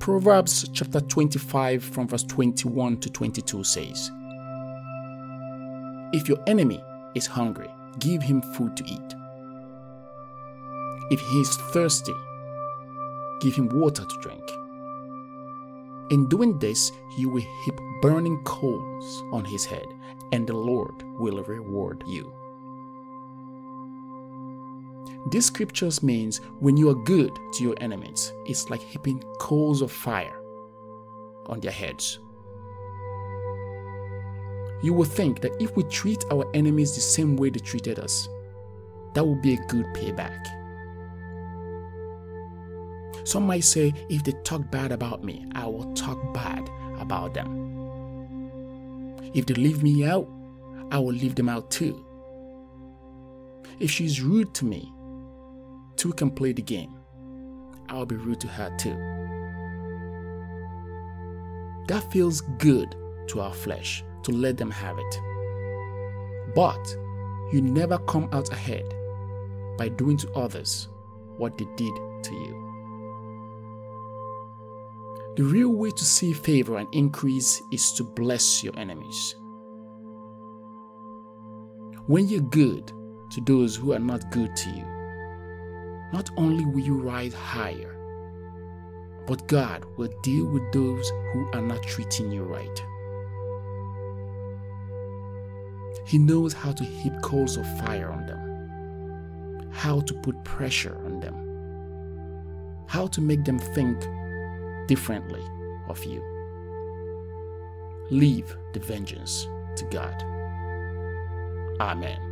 Proverbs chapter 25 from verse 21 to 22 says, If your enemy is hungry, give him food to eat. If he is thirsty, give him water to drink. In doing this, you will heap burning coals on his head, and the Lord will reward you. These scriptures means when you are good to your enemies, it's like heaping coals of fire on their heads. You will think that if we treat our enemies the same way they treated us, that will be a good payback. Some might say, if they talk bad about me, I will talk bad about them. If they leave me out, I will leave them out too. If she's rude to me, two can play the game. I'll be rude to her too. That feels good to our flesh to let them have it. But you never come out ahead by doing to others what they did to you. The real way to see favor and increase is to bless your enemies. When you're good to those who are not good to you, not only will you rise higher, but God will deal with those who are not treating you right. He knows how to heap coals of fire on them, how to put pressure on them, how to make them think differently of you. Leave the vengeance to God. Amen.